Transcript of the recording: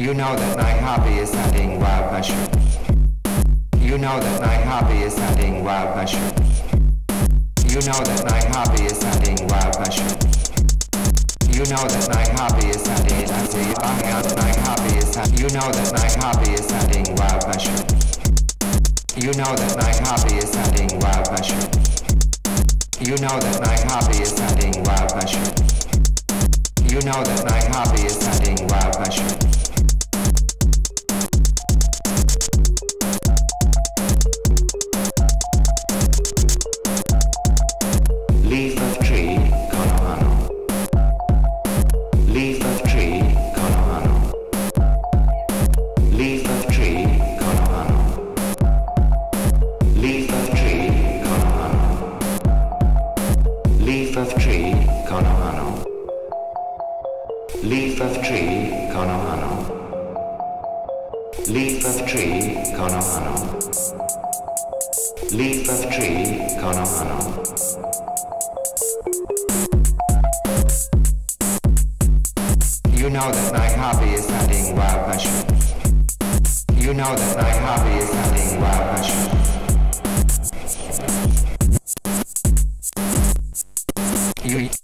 You know that my hobby is hunting wild mushrooms. You know that my hobby is hunting wild mushrooms. You know that my hobby is hunting wild mushrooms. You know that my hobby is hunting. Say I have my hobby is hunting. You know that my hobby is hunting wild mushrooms. You know that my hobby is hunting wild mushrooms. You know that my hobby is hunting wild mushrooms. You know that my hobby is hunting wild mushrooms. Leaf of tree, konohano. Leaf of tree, konohano. Leaf of tree, konohano. Leaf of tree, konohano. You know that my hobby is hunting wild mushrooms. You know that my hobby is hunting. theory